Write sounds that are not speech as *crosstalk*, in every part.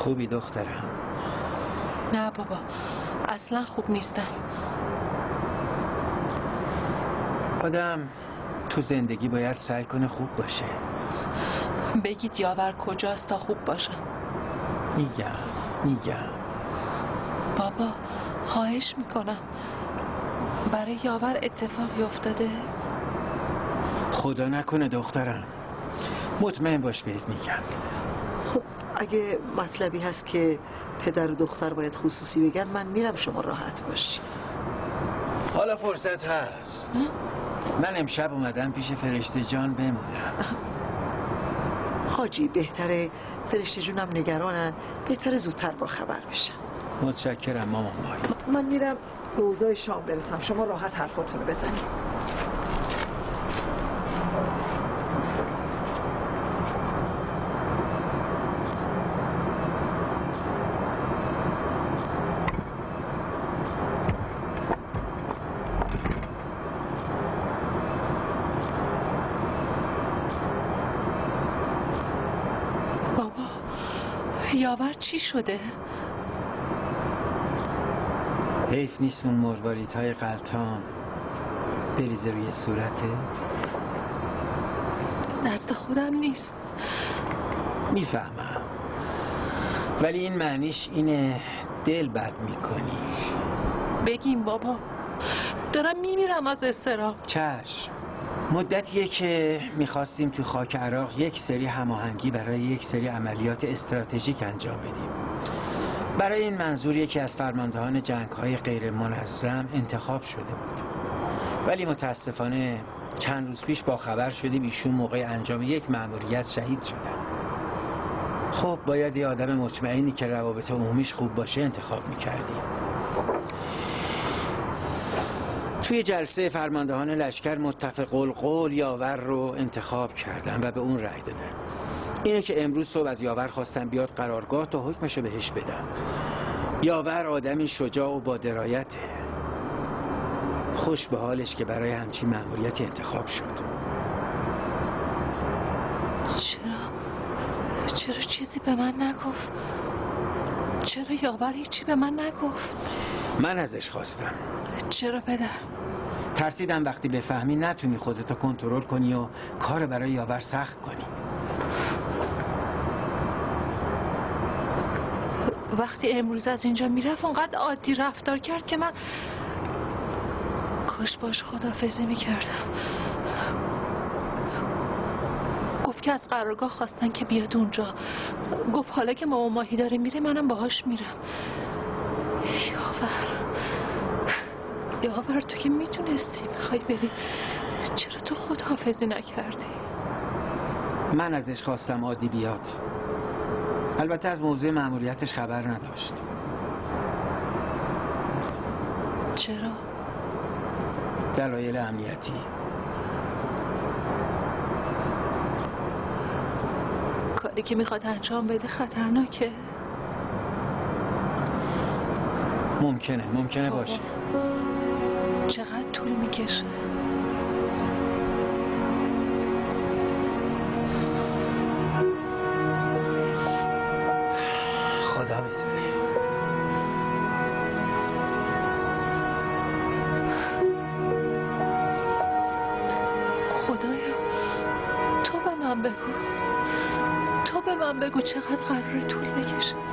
خوبی دخترم. نه بابا اصلا خوب نیستم. آدم تو زندگی باید سعی کنه خوب باشه. بگید یاور کجاست تا خوب باشم میگم میگم. بابا خواهش می‌کنم. برای یاور اتفاقی افتاده؟ خدا نکنه دخترم. مطمئن باش بهت میگم. اگه مطلبی هست که پدر و دختر باید خصوصی بگن من میرم شما راحت باشی. حالا فرصت هست. من امشب اومدم پیش فرشته جان بمونم. حاجی بهتره فرشته جونم نگرانن. بهتره زودتر با خبر بشم متشکرم مامان من میرم به اوضاع شام برسم. شما راحت حرفاتونو بزنید بابا یاور چی شده؟ حیف نیست اون مرواریت های قلتان بریزه روی صورتت؟ دست خودم نیست. می‌فهمم. ولی این معنیش اینه دل بد می‌کنی. بگیم بابا. دارم میمیرم از استرام چشم. مدتیه که می‌خواستیم تو خاک عراق یک سری هماهنگی برای یک سری عملیات استراتژیک انجام بدیم. برای این منظور یکی از فرماندهان جنگ های غیر منظم انتخاب شده بود. ولی متاسفانه چند روز پیش با خبر شدیم ایشون موقع انجام یک مأموریت شهید شدن. خب باید یه آدم مطمئنی که روابط عمومیش خوب باشه انتخاب می‌کردیم. توی جلسه فرماندهان لشکر متفق القول یاور رو انتخاب کردن و به اون رأی دادن. اینه که امروز صبح از یاور خواستم بیاد قرارگاه تا حکمشو بهش بدم یاور آدمی شجاع و با درایته. خوش به حالش که برای همچین مأموریتی انتخاب شد. چرا؟ چرا چیزی به من نگفت؟ چرا یاور هیچی به من نگفت؟ من ازش خواستم. چرا پدر؟ ترسیدم وقتی بفهمی نتونی خودتو کنترل کنی و کار برای یاور سخت کنی. وقتی امروز از اینجا می‌رفت اونقدر عادی رفتار کرد که من کاش باش خدافزی می‌کردم. گفت که از قرارگاه خواستن که بیاد اونجا. گفت حالا که ماما ماهی داره میره منم باهاش میرم. یاور. یاور تو که می‌تونستی می‌خوای بری. چرا تو خداحافظی نکردی؟ من ازش خواستم عادی بیاد. البته از موضوع مأموریتش خبر نداشت. چرا؟ دلایل امنیتی. کاری که می‌خواد انجام بده خطرناکه. ممکنه ممکنه باشه. چقدر طول می‌کشه. خدا می‌دونه. خدایا تو به من بگو. تو به من بگو چقدر قراره طول بکشه.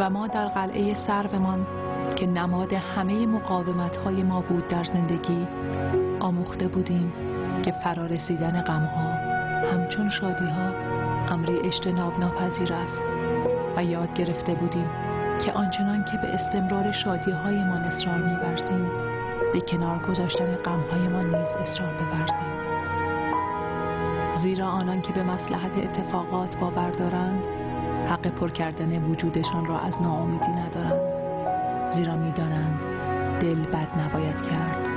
و ما در قلعه سرومان که نماد همه مقاومت های ما بود در زندگی آموخته بودیم که فرارسیدن غمها همچون شادی ها امری اجتناب ناپذیر است و یاد گرفته بودیم که آنچنان که به استمرار شادی هایمان اصرار می‌ورزیم به کنار گذاشتن غمهایمان نیز اصرار بورزیم. زیرا آنان که به مسلحت اتفاقات باور دارند حق پر کردن وجودشان را از ناامیدی ندارند زیرا می‌دانند دل بد نباید کرد.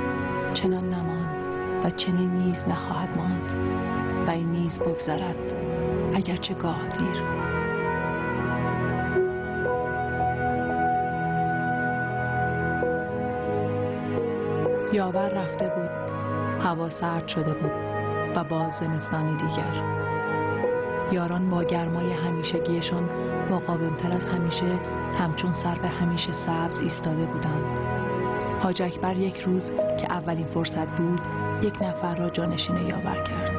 چنان نماند و چنین نیز نخواهد ماند و این نیز بگذرد. اگرچه گاه دیر. یاور رفته بود. هوا سرد شده بود و باز زمستانی دیگر. یاران با گرمای همیشگیشان مقاومتر از همیشه همچون سر به همیشه سبز ایستاده بودند. حاج اکبر یک روز که اولین فرصت بود یک نفر را جانشین یاور کرد.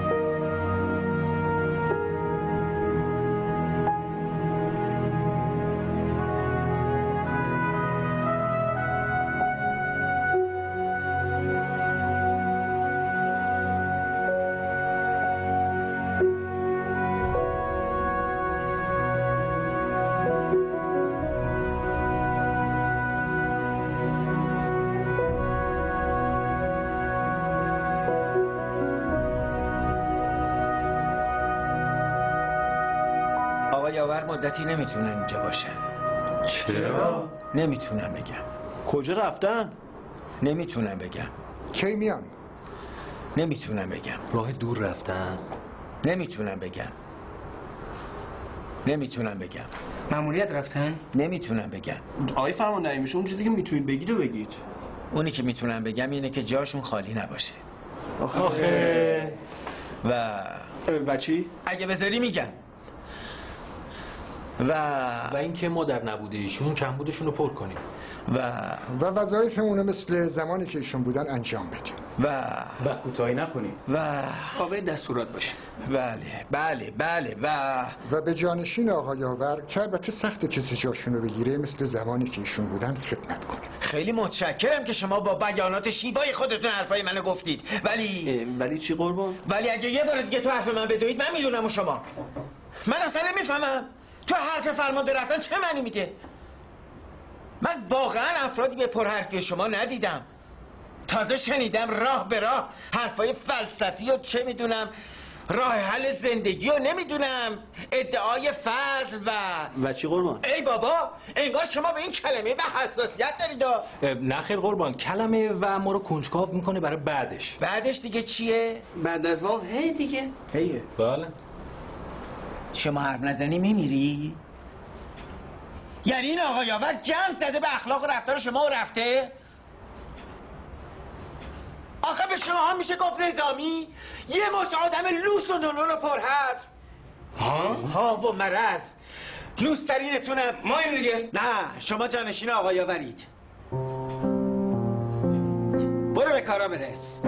مدتی نمی‌تونن اینجا باشن چرا؟ نمی‌تونم بگم. کجا رفتن؟ نمی‌تونم بگم. کی میان؟ نمی‌تونم بگم. راه دور رفتن؟ نمی‌تونم بگم. نمی‌تونم بگم. ماموریت رفتن؟ نمی‌تونم بگم. آقای فرمانده میشه اون چیزی که می‌تونید بگید و بگید؟ اونی که می‌تونم بگم اینه که جاشون خالی نباشه. آخه. و و چی؟ اگه بذاری میگم. و و اینکه ما در نبوده ایشون کمبودشون رو پر کنیم. و و وظایفمون رو مثل زمانی که ایشون بودن انجام بدیم. و و کوتاهی نکنید و آقای دستورات باشه. بله بله بله و و به جانشین آقا یاور که البته سخت کسی جاشون رو بگیره مثل زمانی که ایشون بودن خدمت کنیم. خیلی متشکرم که شما با بیانات شیوای خودتون حرفای منو گفتید. ولی ولی چی قربان؟ ولی اگه یه بار دیگه تو حرف من بدوید من می‌دونم و شما. من اصلا نمی‌فهمم. تو حرف فرمانده رفتن چه معنی میده؟ من واقعا افرادی به پرحرفی شما ندیدم. تازه شنیدم راه به راه حرفای فلسفی و چه می‌دونم راه حل زندگی و نمی‌دونم ادعای فضل و و چی قربان؟ ای بابا انگار شما به این کلمه و حساسیت دارید و نه خیر قربان. کلمه و ما رو کنجکاو می‌کنه برای بعدش. بعدش دیگه چیه؟ بعد از واو هی دیگه. هیه. بله. شما حرف نزنی میمیری؟ یعنی این آقا یاور گند زده به اخلاق و رفتار شما و رفته؟ آخه به شما هم میشه گفت نظامی؟ یه مش آدم لوس و نونون و پرحرف ها؟ ها و مرز لوس ترینتونم ما این دیگه. نه شما جانشین آقا یاورید برو به کارا برس.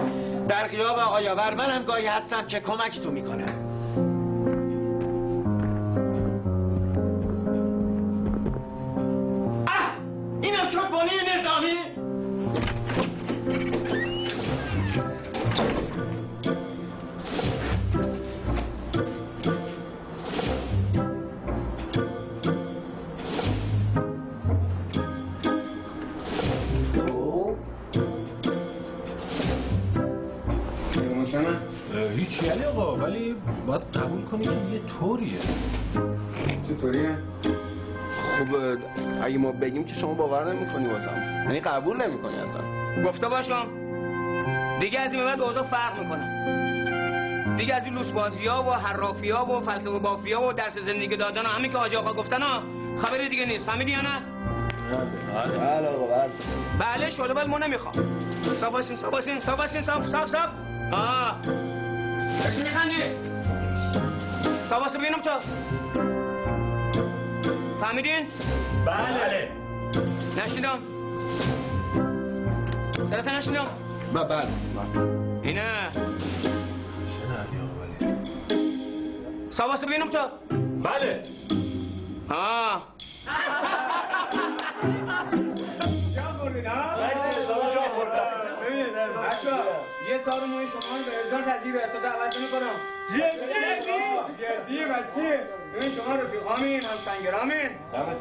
در غیاب آقا یاور من هم گاهی هستم که کمکتون می‌کنم. آقا ولی باید قبول کنی یه طوریه. چطوریه؟ خب اگه ما بگیم که شما باور نمی‌کنی واسم. یعنی قبول نمی‌کنی اصلا. گفته باشم. دیگه از این بعد اوضاع فرق می‌کنه. دیگه از این لوس بازی ها و حرافی ها و فلسفه بافی ها و درس زندگی دادن ها همین که حاج آقا گفتن ها خبری دیگه نیست. فهمیدی یا نه؟ بله آقا بله. بله شلو بل ما نمی‌خوام. صاف باشین صاف باشین صاف باشین صاف صاف صاف. آه. چی میخندی؟ باشین ببینم تو فهمیدین؟ بله نشنیدم سرت نشنیدم و بله اینه باشین ببینم تو بله آه سال ما شما به ارزان تذیب استاد عوض می‌کنم. جدی؟ جدی بچی ببین شما رفیقامین هم سنگرامین دمت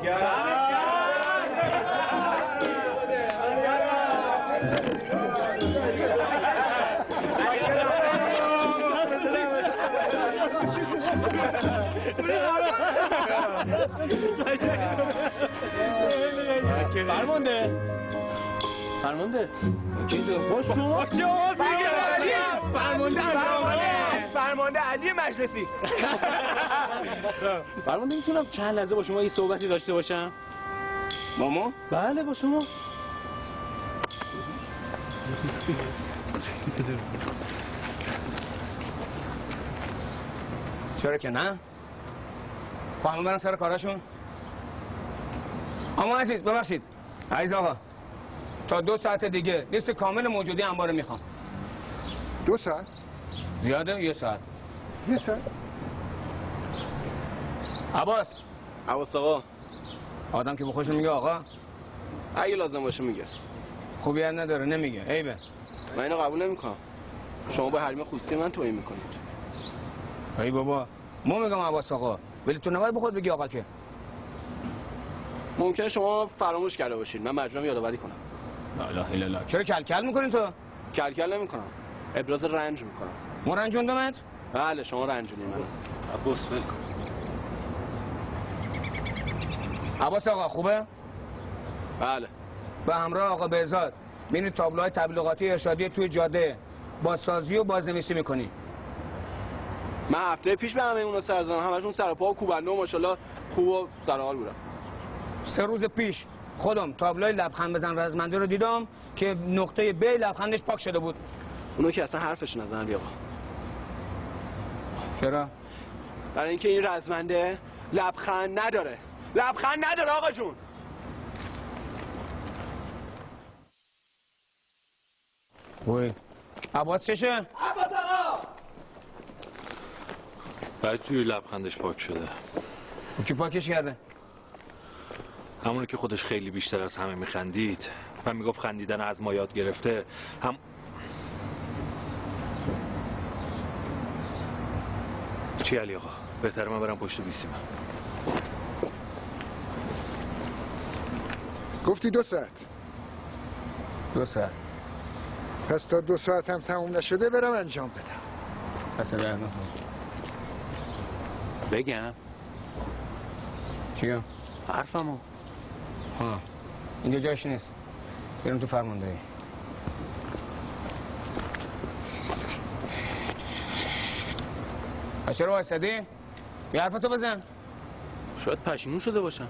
فرمانده. فرمانده. با شما فرمانده فرمانده علی. مجلسی. *laughs* فرمانده می‌تونم چند لحظه با شما یه صحبتی داشته باشم؟ با ما بله با شما. چرا که نه؟ خواهم برن سر کاراشون اما عزیز ببخشید. عزیز آقا. تا دو ساعت دیگه. لیست کامل موجودی انبار می‌خوام. دو ساعت؟ زیاده؟ یه ساعت. یه ساعت؟ عباس. عباس آقا. آدم که به خوش میگه آقا. اگه لازم باشه میگه. خوبیت نداره نمیگه. عیبه. من اینو قبول نمی‌کنم. شما با حریم خصوصی من توهین می‌کنید. ای بابا. ما میگم عباس آقا. ولی تو نباید به خود بگی آقا که. ممکنه شما فراموش کرده باشید. من مجبورم یادآوری کنم. لا الا الله. چرا کلکل می‌کنین تو؟ کلکل نمی‌کنم. ابراز رنج می‌کنم. ما رنجوندمت بله شما رنجونی من عباس عباس آقا خوبه؟ بله. به همراه آقا بهزاد. میرین تابلوهای تبلیغاتی ارشادی توی جاده. بازسازی و بازنویسی می‌کنی. من هفته پیش به همه اونا سر زدم. همشون سر و پا و کوبنده و ماشاءالله خوب و سر حال بودم سه روز پیش. خودم تابلوی لبخند بزن رزمنده رو دیدم که نقطه ب لبخندش پاک شده بود. اونو که اصلا حرفش نزن آقا چرا؟ برای اینکه این رزمنده لبخند نداره. لبخند نداره آقا جون. وای. عباس چشه بعد جوری لبخندش پاک شده. کی پاکش کرده؟ همونی که خودش خیلی بیشتر از همه میخندید و می‌گفت خندیدن از ما یاد گرفته هم چی علی آقا؟ بهتر من برم پشت بیسیم گفتی دو ساعت. دو ساعت. پس تا دو ساعت هم تموم نشده برم انجام بدم. پس نکن بگم. چیو حرفمو. ها اینجا جایش نیست. بریم تو فرماندهی. و چرا وایسادی؟ یه حرفتو بزن. شاید پشیمون شده باشم.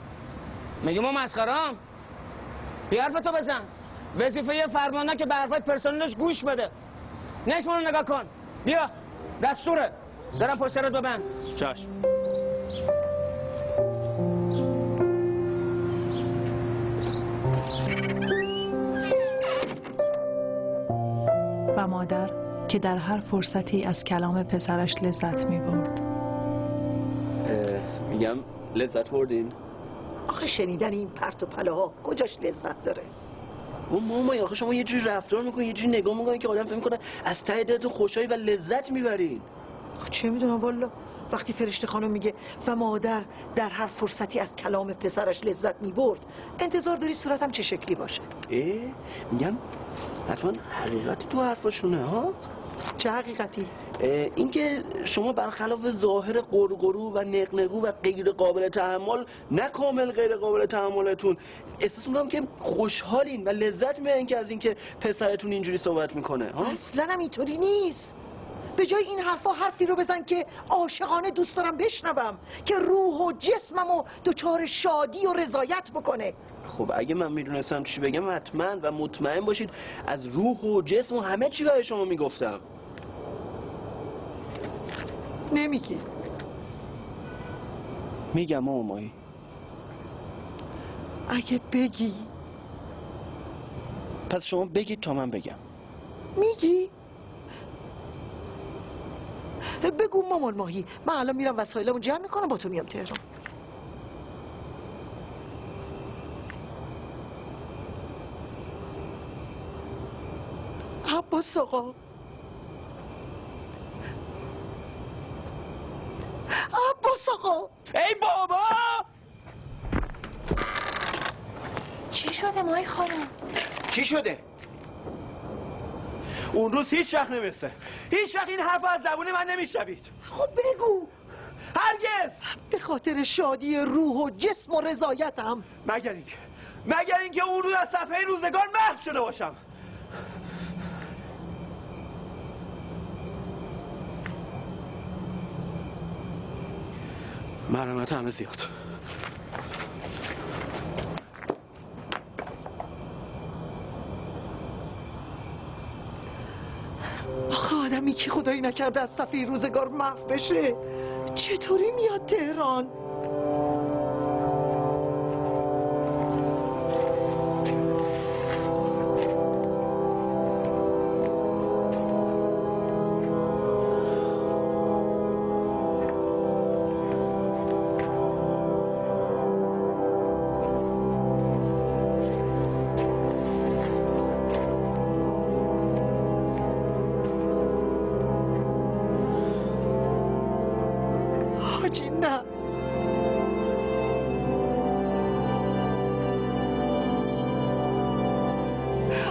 میگه ما مسخرام یه حرفتو بزن. وظیفه یه فرمانده که به حرفای پرسنلش گوش بده. نشمون رو نگاه کن. بیا. دستوره. دارم پشت ببند. چشم. و مادر که در هر فرصتی از کلام پسرش لذت می برد. میگم لذت بردین؟ آخه شنیدن این پرت و پلاها کجاش لذت داره؟ اون ماما آخه شما یه جوری رفتار می‌کنین یه جوری نگاه می‌کنین که آدم فکر می‌کنه از ته دلتون خوشحالی و لذت می‌برین. آخه چه می‌دونم والا وقتی فرشته خانم میگه و مادر در هر فرصتی از کلام پسرش لذت می‌برد انتظار داری صورتم چه شکلی باشه؟ اه میگم حتما حقیقتی تو حرفاشونه ها؟ چه حقیقتی؟ اینکه شما برخلاف ظاهر قرقرو و نقنقو و غیر قابل تحمل نه کامل غیر قابل تحملتون. احساس می‌کنم که خوشحالین و لذت می‌برین که از اینکه پسرتون اینجوری صحبت می‌کنه ها؟ اصلا هم اینطوری نیست. به جای این حرفا حرفی رو بزن که عاشقانه دوست دارم بشنوم که روح و جسمم و دچار شادی و رضایت بکنه. خب اگه من می‌دونستم چی بگم حتما و مطمئن باشید از روح و جسم و همه چی برای شما می‌گفتم. نمیگی. میگم ماما ماهی. اگه بگی. پس شما بگید تا من بگم. میگی؟ بگو مامان ماهی. من الان میرم وسایلمو جمع می‌کنم با تو میام تهران. عباس آقا عباس آقا ای بابا چی شده مای خانم؟ چی شده؟ اون روز هیچ وقت نمی‌رسه. هیچ وقت این حرف از زبون من نمیشنوید. خب بگو. هرگز! به خاطر شادی روح و جسم و رضایتم. مگر اینکه مگر اینکه اون روز از صفحه روزگار محو شده باشم. مرمت همه زیاد. آخه آدمی که خدایی نکرده از صفحه روزگار محو بشه. چطوری میاد تهران؟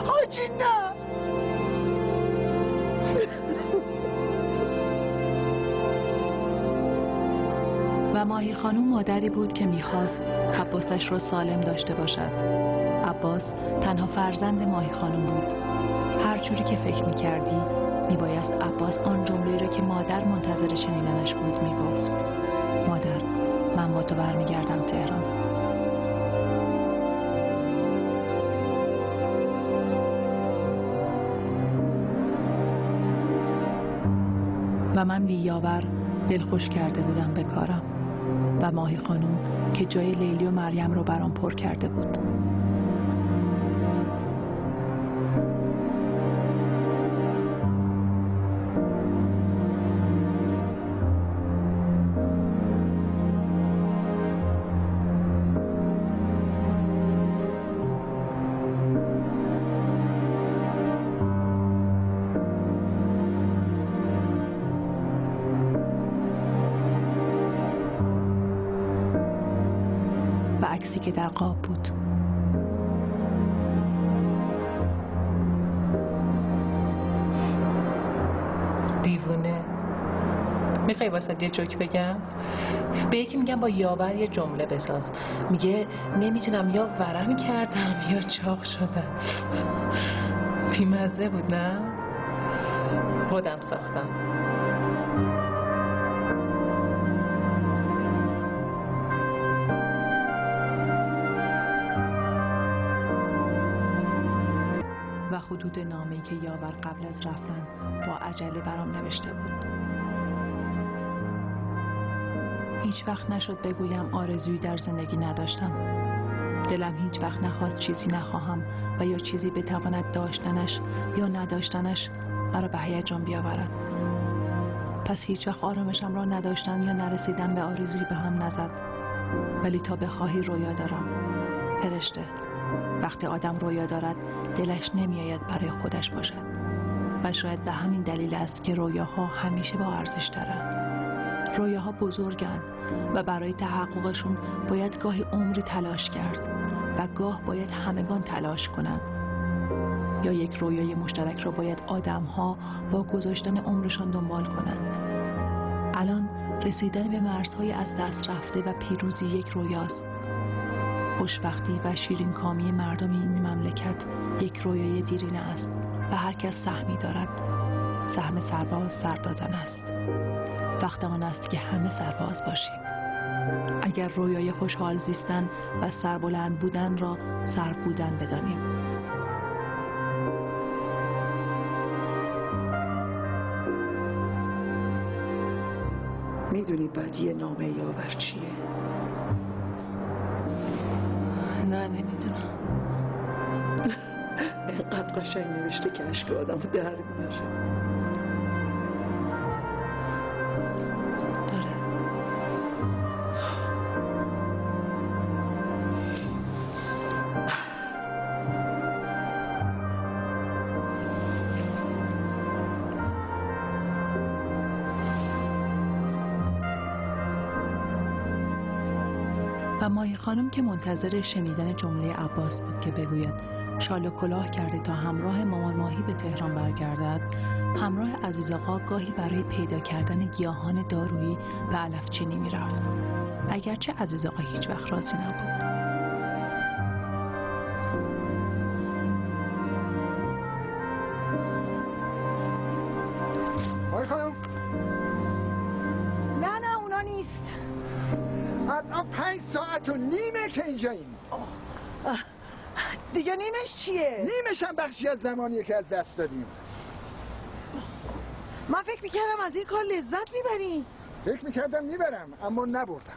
حاجی نه و ماهی خانوم مادری بود که می‌خواست عباسش را سالم داشته باشد. عباس تنها فرزند ماهی خانوم بود. هر جوری که فکر می‌کردی میبایست عباس آن جمله را که مادر منتظر شنیدنش بود می‌گفت. مادر من با تو برمیگردم تهران. و من بیاور دلخوش کرده بودم به کارم و ماهی خانوم که جای لیلی و مریم رو برام پر کرده بود. و عکسی که در قاب بود. دیوونه. می‌خوای واسه یه جوک بگم؟ به یکی میگم با یاور یه جمله بساز. میگه نمی‌تونم یا ورم کردم یا چاق شدم. بیمزه بود نه؟ خودم ساختم. که یاور قبل از رفتن با عجله برام نوشته بود. هیچ وقت نشد بگویم آرزویی در زندگی نداشتم. دلم هیچ وقت نخواست چیزی نخواهم و یا چیزی بتواند داشتنش یا نداشتنش مرا به هیجان بیاورد. پس هیچ وقت آرامشم را نداشتن یا نرسیدن به آرزویی به هم نزد. ولی تا بخواهی رویا دارم. فرشته وقتی آدم رویا دارد دلش نمیآید برای خودش باشد. و شاید به همین دلیل است که رویاها همیشه با ارزش دارند. رویاها بزرگند و برای تحققشون باید گاهی عمری تلاش کرد و گاه باید همگان تلاش کنند. یا یک رویای مشترک را باید آدمها با گذاشتن عمرشان دنبال کنند. الان رسیدن به مرزهای از دست رفته و پیروزی یک رویاست. خوشبختی و شیرین کامی مردم این مملکت یک رویای دیرینه است و هر کس سهمی دارد. سهم سرباز سر دادن است. وقت آن است که همه سرباز باشیم. اگر رویای خوشحال زیستن و سربلند بودن را سر بودن بدانیم. می‌دونی بعدی نامه یاور چیه؟ قشنگ نوشته که اشک آدم در میاره. آره. و ماهی خانم که منتظر شنیدن جمله عباس بود که بگوید شال و کلاه کرده تا همراه مامان ماهی به تهران برگردد همراه عزیز آقا گاهی برای پیدا کردن گیاهان دارویی به علفچینی می رفت. اگرچه عزیز آقا هیچ وقت راضی نبود. نیمش هم بخشی از زمانیه که از دست دادیم. من فکر می‌کردم از این کار لذت می‌بری. فکر می‌کردم می‌برم اما نبردم.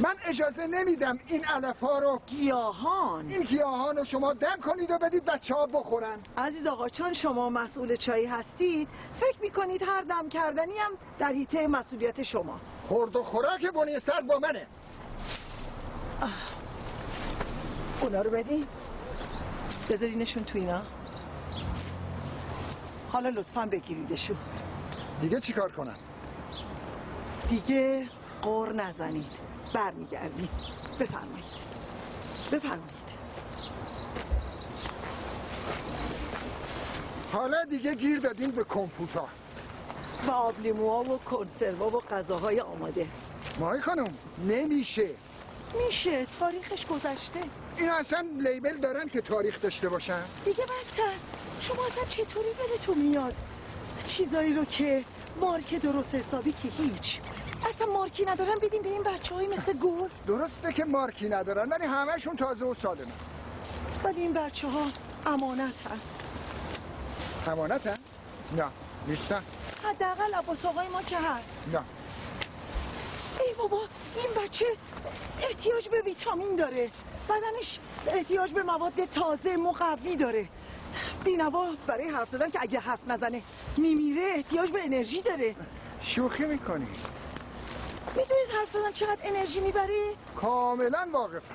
من اجازه نمیدم این علف ها رو گیاهان. این گیاهان رو شما دم کنید و بدید بچه ها بخورن. عزیز آقا چون شما مسئول چای هستید فکر می‌کنید هر دم کردنی هم در حیطه مسئولیت شماست. خورد و خوراک بنی سر با منه. اونا رو بدین. بذارینشون تو اینا. حالا لطفا بگیریدشون. دیگه چیکار کنم دیگه قور نزنید. برمیگردید بفرمایید. بفرمایید. حالا دیگه گیر دادین به کمپوتا و آبلیموها و کنسروا و غذاهای آماده. ماهی خانم نمیشه. میشه. تاریخش گذشته. این اصلا لیبل دارن که تاریخ داشته باشن؟ دیگه بدتر شما اصلا چطوری دلتون میاد؟ چیزایی رو که مارک درست حسابی که هیچ. اصلا مارکی ندارن بدیم به این بچه های مثل گل. *laughs* درسته که مارکی ندارن ولی همهشون تازه و سالمه. ولی این بچه ها امانت هم امانت هم؟ نه نیستن. حداقل عباس آقای ما که هست. نه. ای بابا این بچه احتیاج به ویتامین داره بدنش احتیاج به مواد تازه مقوی داره بینوا برای حرف زدن که اگه حرف نزنه میمیره احتیاج به انرژی داره شوخی می‌کنی می‌دونید حرف زدن چقدر انرژی می‌بره؟ کاملا واقفم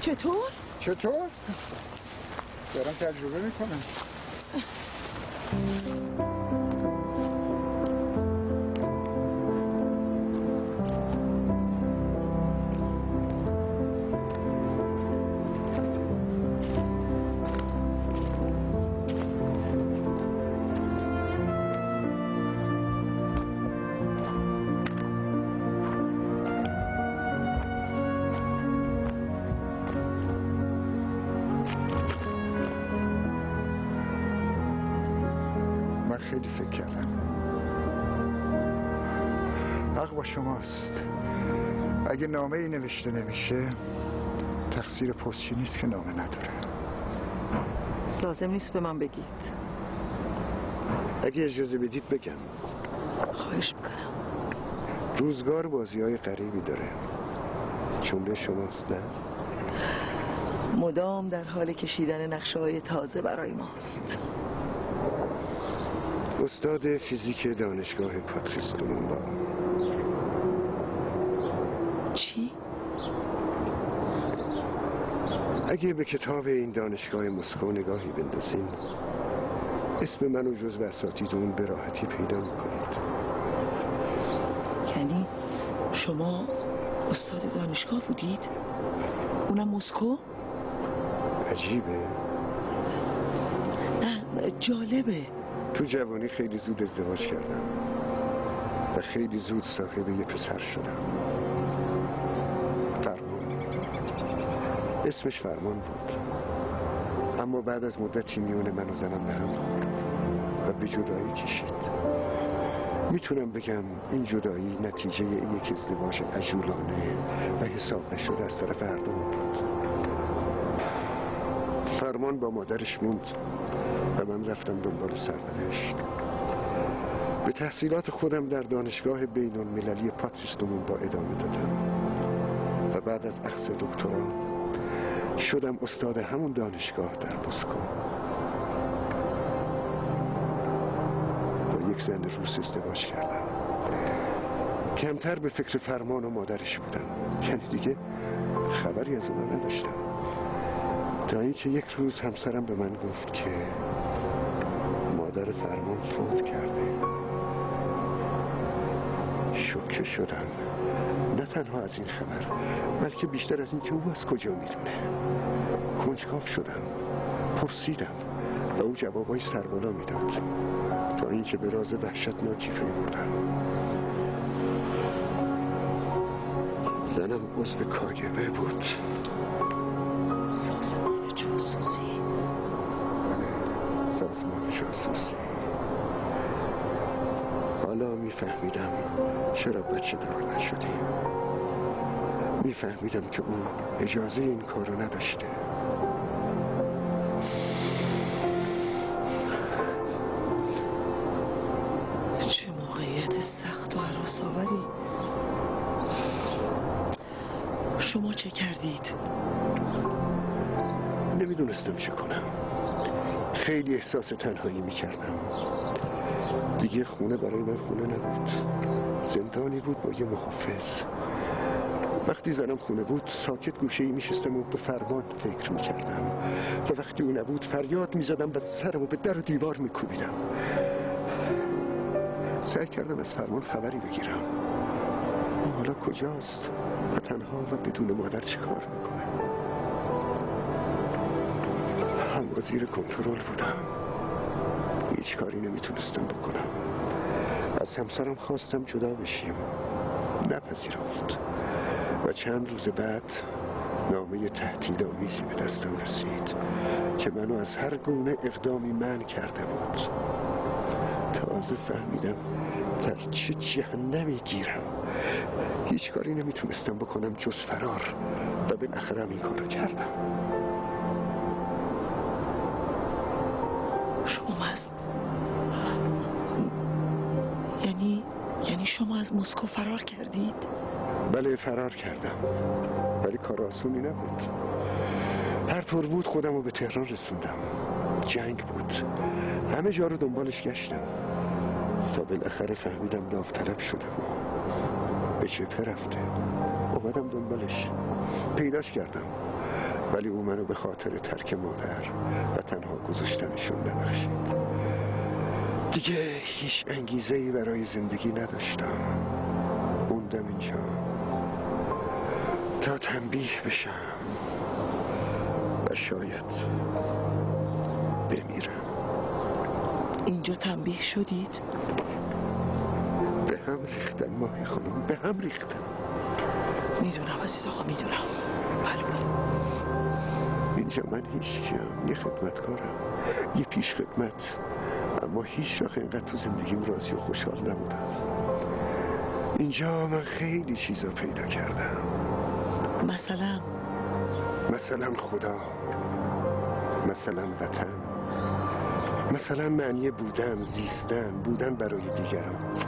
چطور؟ چطور؟ دارم تجربه می‌کنم نامه ای نوشته نمیشه تقصیر پستچی نیست که نامه نداره. لازم نیست به من بگید. اگه اجازه بدید بگم. خواهش می‌کنم. روزگار بازی های غریبی داره. جمله شماست نه؟ مدام در حال کشیدن نقشه های تازه برای ماست. استاد فیزیک دانشگاه پاتریس لومونبا چی؟ اگه به کتاب این دانشگاه مسکو نگاهی بندازین اسم منو جز اساتید اون به راحتی پیدا می‌کنید یعنی شما استاد دانشگاه بودید؟ اونم مسکو؟ عجیبه نه جالبه تو جوانی خیلی زود ازدواج کردم و خیلی زود صاحب یه پسر شدم اسمش فرمان بود. اما بعد از مدتی میون من و زنم به هم و به جدایی کشید. می‌تونم بگم این جدایی نتیجه یک ازدواج عجولانه و حساب نشده از طرف هر دومون بود. فرمان با مادرش موند و من رفتم دنبال سرنوشت. به تحصیلات خودم در دانشگاه بین المللی پاتریس با ادامه دادم و بعد از اخذ دکترا شدم استاد همون دانشگاه در مسکو با یک زن روس ازدواج کردم. کمتر به فکر فرمان و مادرش بودم. یعنی دیگه خبری از اونا نداشتم. تا اینکه یک روز همسرم به من گفت که مادر فرمان فوت کرده. شوکه شدم. نه تنها از این خبر بلکه بیشتر از این که او از کجا می‌دونه. کنجکاف شدم پرسیدم و او جوابای سربالا می‌داد. تا اینکه به راز وحشتناکی پی بردم زنم عضو کاگبه بود. سازمان جاسوسی. سازمان جاسوسی. حالا میفهمیدم چرا بچه دار نشدیم. میفهمیدم که او اجازه این کارو نداشته. چه موقعیت سخت و حراس آوری. شما چه کردید؟ نمی‌دونستم چه کنم. خیلی احساس تنهایی می‌کردم. دیگه خونه برای من خونه نبود. زندانی بود با یه محافظ. وقتی زنم خونه بود ساکت گوشه ای میشستم و به فرمان فکر می‌کردم. و وقتی او نبود فریاد می‌زدم و سرم و به در و دیوار میکوبیدم. سعی کردم از فرمان خبری بگیرم. او حالا کجاست؟ و تنها و بدون مادر چه کار می‌کنه هم زیر کنترل بودم. هیچ کاری نمی‌تونستم بکنم. از همسرم خواستم جدا بشیم. نپذیرفت. و چند روز بعد نامه تهدیدآمیزی به دستم رسید که منو از هر گونه اقدامی من کرده بود. تازه فهمیدم در چه جهنمی گیرم. هیچ کاری نمی‌تونستم بکنم جز فرار و بالاخره این کارو کردم. شما از یعنی یعنی شما از مسکو فرار کردید؟ بله فرار کردم. ولی کار آسونی نبود. هر طور بود خودم رو به تهران رسوندم. جنگ بود. همه جا رو دنبالش گشتم. تا بالاخره فهمیدم داوطلب شده و به جبهه رفته. اومدم دنبالش. پیداش کردم. ولی او منو به خاطر ترک مادر و تنها گذاشتنشون نبخشید دیگه هیچ انگیزه ای برای زندگی نداشتم. موندم اینجا. تنبیه بشم و شاید بمیرم. اینجا تنبیه شدید؟ به هم ریختن ماهی خانم به هم ریختن. می‌دونم عزیز آقا می‌دونم. معلومه اینجا من هیچ کیم یه خدمتکارم یه پیش خدمت اما هیچ وقت اینقدر تو زندگیم راضی و خوشحال نبودم. اینجا من خیلی چیزا پیدا کردم. مثلا. مثلا خدا مثلا وطن مثلا معنی بودن زیستن بودن برای دیگران.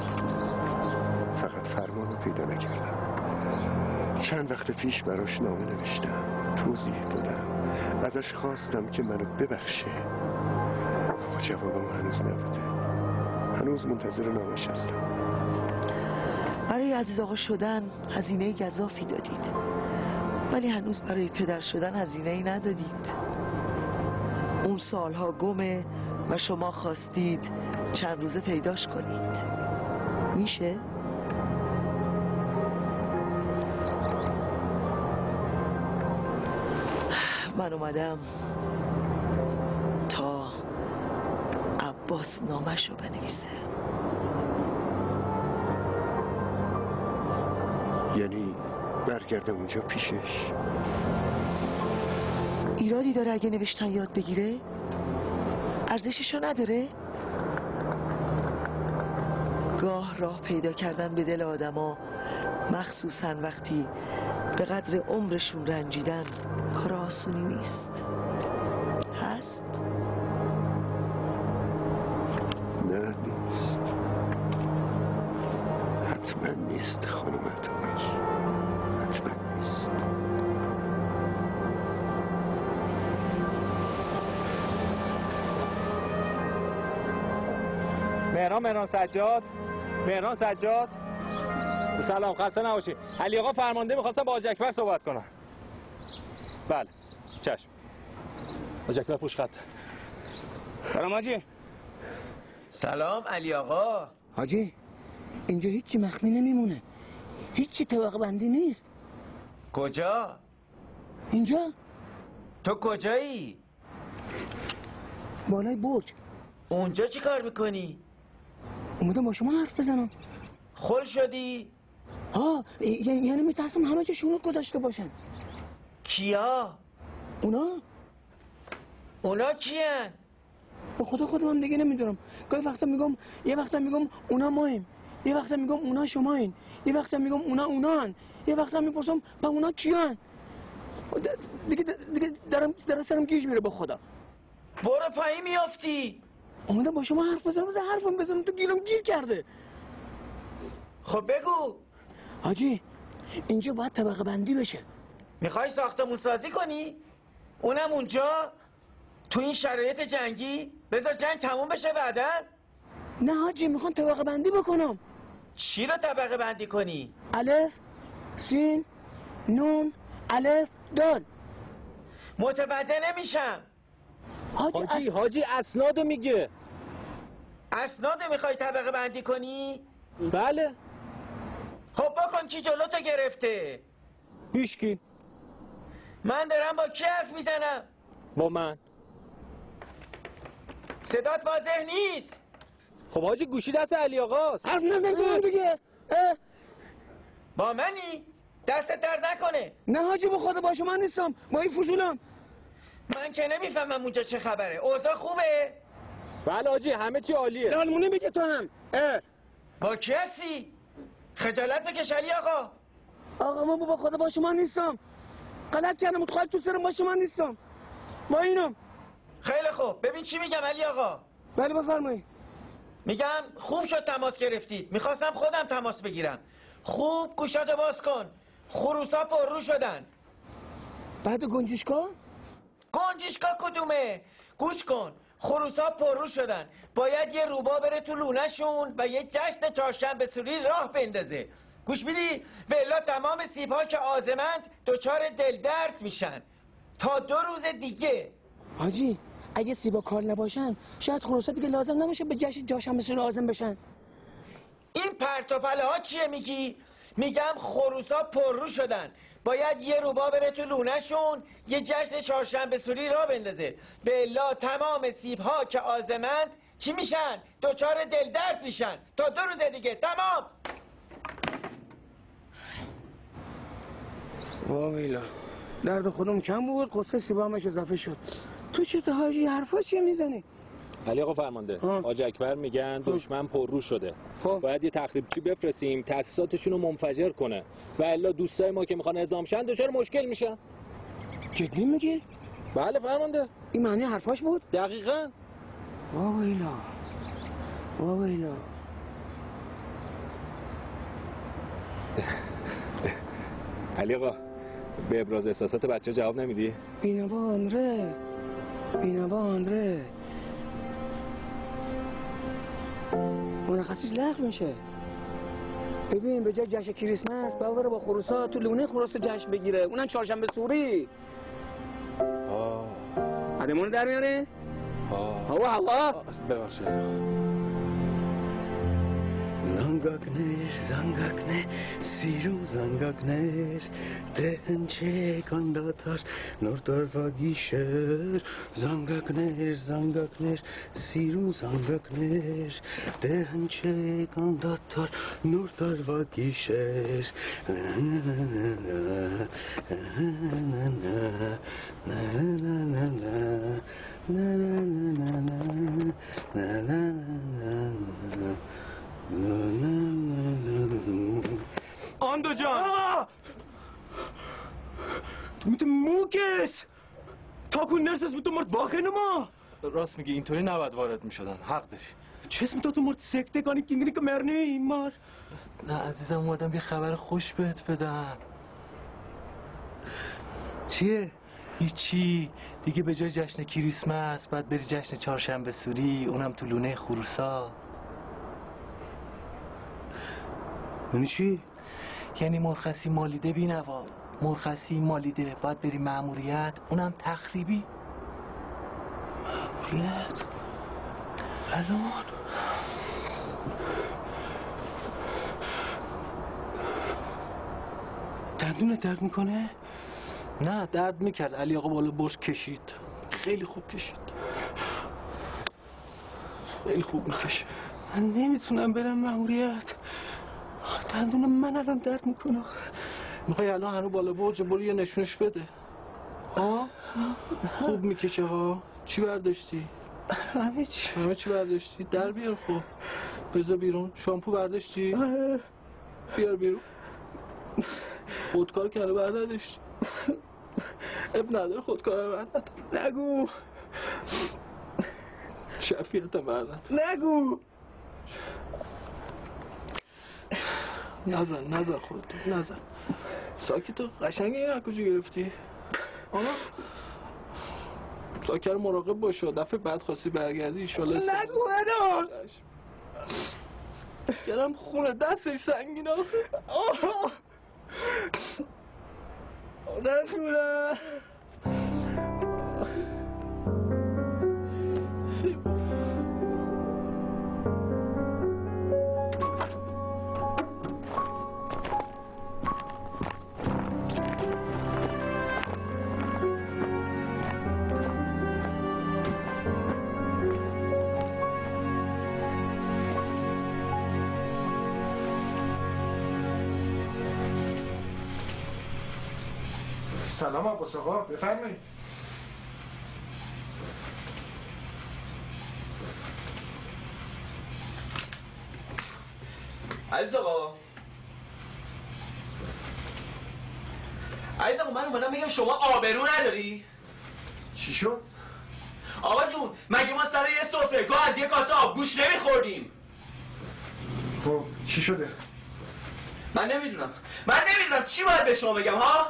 فقط فرمان رو پیدا نکردم. چند وقت پیش براش نامه نوشتم توضیح دادم. ازش خواستم که منو ببخشه. اما جوابم هنوز نداده. هنوز منتظر نامش هستم. برای عزیز آقا شدن هزینه گذافی دادید. ولی هنوز برای پدر شدن هزینه ای ندادید. اون سالها گمه و شما خواستید چند روزه پیداش کنید. میشه؟ من اومدم تا عباس نامش رو بنویسه. برگردم اونجا پیشش ایرادی داره اگه نوشتن یاد بگیره؟ ارزششو نداره؟ گاه راه پیدا کردن به دل آدما مخصوصا وقتی به قدر عمرشون رنجیدن کار آسونی نیست مهران مهران سجاد. مهران سجاد. سلام خسته نباشی. علی آقا فرمانده می‌خواستم با حاج اکبر صحبت کنم. بله چشم. حاج اکبر پوش خط. سلام حاجی. سلام علی آقا. حاجی اینجا هیچی مخفی نمیمونه. هیچی طبقه بندی نیست. کجا؟ اینجا؟ تو کجایی؟ بالای برج. اونجا چی کار می‌کنی؟ اومدم با شما حرف بزنم. خل شدی؟ ها یعنی میترسم همه جا شونوت گذاشته باشن. کیا؟ اونا؟ اونا کیان؟ به خدا خودم هم دیگه نمی‌دونم. گاهی وقتا میگم یه وقتا میگم اونا مایم. یه وقتا میگم اونا شماین. یه وقتا میگم اونا اونان. یه وقتا می‌پرسم با اونا کیان؟ دیگه دیگه دارم دارم سرم گیج میره به خدا. برو پایین میافتی. اومدم با شما حرف بزنم بزن حرفم بزنم تو گیلم گیر کرده خب بگو حاجی اینجا باید طبقه بندی بشه می‌خوای ساختمون سازی کنی؟ اونم اونجا؟ تو این شرایط جنگی؟ بذار جنگ تموم بشه بعدا؟ نه حاجی می‌خوام طبقه بندی بکنم چی رو طبقه بندی کنی؟ الف سین نون الف دال متوجه نمیشم حاجی حاجی, حاجی اسنادو میگه اسنادو می‌خوای طبقه بندی کنی؟ بله. خب بکن کی جلو تو گرفته. هیچکی. من دارم با کی حرف می‌زنم؟ با من. صدات واضح نیست. خب حاجی گوشی دست علی آقاست حرف نزن تو من دیگه با منی؟ دست درد نکنه. نه حاجی با خدا با شما نیستم. با این فضولم. من که نمی‌فهمم اونجا چه خبره. اوضاع خوبه؟ بله حاجی همه چی عالیه. دالمونی بگه تو هم. اه. با کی هستی؟ خجالت بکش علی آقا. آقا من با خدا با شما نیستم. غلط کردم متخواهد تو سرم با شما نیستم. با اینم. خیلی خوب. ببین چی میگم علی آقا. بله بفرمایید. میگم خوب شد تماس گرفتید. می‌خواستم خودم تماس بگیرم. خوب گوشاتو باز کن. خروسا پر رو شدن. بعد گنجشکا؟ گنجشکا کدومه؟ گوش کن. خروسا پررو شدن. باید یه روبا بره تو لونهشون و یه جشن چهارشنبه سوری راه بندازه. گوش میدی؟ ولا تمام سیب ها که آزمند دچار دل درد میشن. تا دو روز دیگه. حاجی اگه سیبا کار نباشن شاید خروسا دیگه لازم نمیشه به جشن چهارشنبه سوری لازم بشن. این پرتوپله ها چیه میگی؟ میگم خروسا پررو شدن. باید یه روبا بره تو لونهشون یه جشن چهارشنبه سوری را بندازه. به تمام سیب ها که آزمند چی میشن؟ دچار دل درد میشن. تا دو روز دیگه. تمام! واویلا درد خودم کم بود قصه سیبا همش اضافه شد. تو چه حاجی حرفا چیه می‌زنی؟ علی آقا فرمانده حاج اکبر میگن دشمن پررو شده. خب. باید یه تخریبچی بفرستیم؟ تاسیساتشون رو منفجر کنه. و الا دوستای ما که می‌خوان اعزام شن دچار مشکل میشن. جدی میگی؟ بله فرمانده. این معنی حرفاش بود؟ دقیقا. واویلا واویلا علی آقا به ابراز احساسات بچه جواب نمیدی؟ بینوا آندره. بینوا آندره. مرخصیش لغو میشه. ببین به جای جشن کریسمس باید بره با خروسا تو لونه خروس جشن بگیره. اونم چهارشنبه سوری. آه. آدمون در میاره؟ آه. هوا هوا. ببخشید. Zangakner, zangakne, sirun zangakner, tehen çe kandatar, nortar vagişer. Zangakner, zangakner, sirun zangakner, tehen çe kandatar, nortar vagişer. Na na na na na na na na na na na na na na آندو جان تو میتون موکس تاکون نرسس میتون مرد واقع نما راست میگی اینطوری نباید وارد می‌شدن حق داری چه اسم تو مرد سکته کانی کینگنی که مرنی این مار نه عزیزم اومدم یه خبر خوش بهت بدم چیه؟ هیچی دیگه به جای جشن کریسمس باید بری جشن چهارشنبه سوری اونم تو لونه خروسا یعنی چی؟ یعنی مرخصی مالیده بینوا. مرخصی مالیده. باید بری معموریت اونم تخریبی. معموریت الان؟ دندون درد می‌کنه؟ نه درد می‌کرد. علی آقا بالا برش کشید. خیلی خوب کشید. خیلی خوب می‌کشه من نمی‌تونم برم مأموریت. دندون من الان درد می‌کنه. می‌خوای الان هنو بالا برج برو یه نشونش بده. ها خوب می‌کشه ها. چی برداشتی؟ همه چی. همه چی برداشتی؟ در بیار خب. بذار بیرون. شامپو برداشتی؟ بیار بیرون. خودکار کنه برداشتی اب نداره خودکار برداشت. نگو. شفیت برداشت. نگو. نزن نزن خودت نزن. ساکت و قشنگ این از کجا گرفتی؟ آه ساکر مراقب باش دفعه بعد خواستی برگردی ایشالا نگو منو. گرم خونه دستش سنگین آخه. آه. نگو سلام عباس آقا بفرمایید عزیز آقا عزیز آقا من اومدم بگم شما آبرو نداری؟ چی شد؟ آقا جون مگه ما سر یه سفره گاه از یه کاسه آب گوش نمیخوردیم خب چی شده؟ من نمی‌دونم من نمی‌دونم چی باید به شما بگم ها